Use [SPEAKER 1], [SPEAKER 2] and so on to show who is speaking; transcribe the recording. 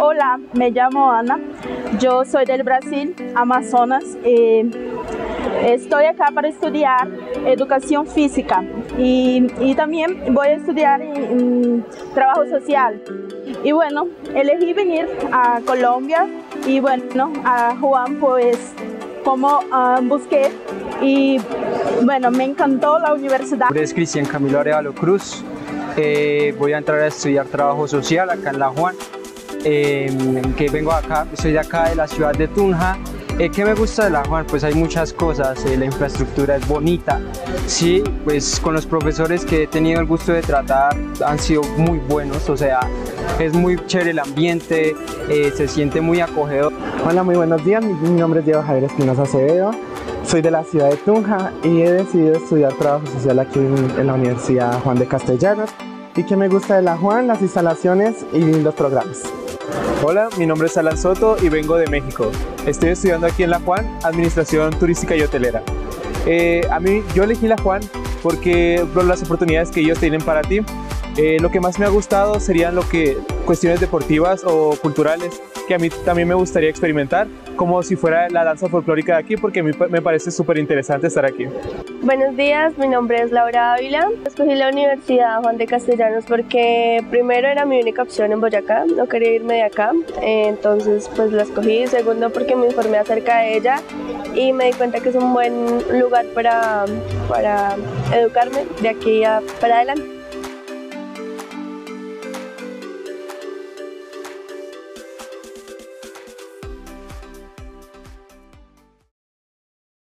[SPEAKER 1] Hola, me llamo Ana. Yo soy del Brasil, Amazonas. Eh, estoy acá para estudiar educación física y, también voy a estudiar trabajo social. Y bueno, elegí venir a Colombia y bueno, a Juan pues como uh, busqué y bueno, me encantó la universidad.
[SPEAKER 2] Mi es Cristian Camilo Arevalo Cruz. Eh, voy a entrar a estudiar trabajo social acá en La Juan. Eh, que vengo acá, soy de acá de la ciudad de Tunja. Eh, ¿Qué me gusta de La Juan? Pues hay muchas cosas, eh, la infraestructura es bonita. Sí, pues con los profesores que he tenido el gusto de tratar han sido muy buenos, o sea, es muy chévere el ambiente, eh, se siente muy acogedor.
[SPEAKER 3] Hola, muy buenos días, mi, mi nombre es Diego Javier Espinosa Acevedo, soy de la ciudad de Tunja y he decidido estudiar trabajo social aquí en, en la Universidad Juan de Castellanos. ¿Y qué me gusta de la Juan? Las instalaciones y los programas.
[SPEAKER 4] Hola, mi nombre es Alan Soto y vengo de México. Estoy estudiando aquí en La Juan, Administración Turística y Hotelera. Eh, a mí, yo elegí La Juan porque por las oportunidades que ellos tienen para ti. Eh, lo que más me ha gustado serían lo que cuestiones deportivas o culturales que a mí también me gustaría experimentar, como si fuera la danza folclórica de aquí, porque a mí me parece súper interesante estar aquí.
[SPEAKER 5] Buenos días, mi nombre es Laura Ávila. Escogí la Universidad Juan de Castellanos porque primero era mi única opción en Boyacá, no quería irme de acá, entonces pues la escogí. Segundo porque me informé acerca de ella y me di cuenta que es un buen lugar para, para educarme de aquí para adelante.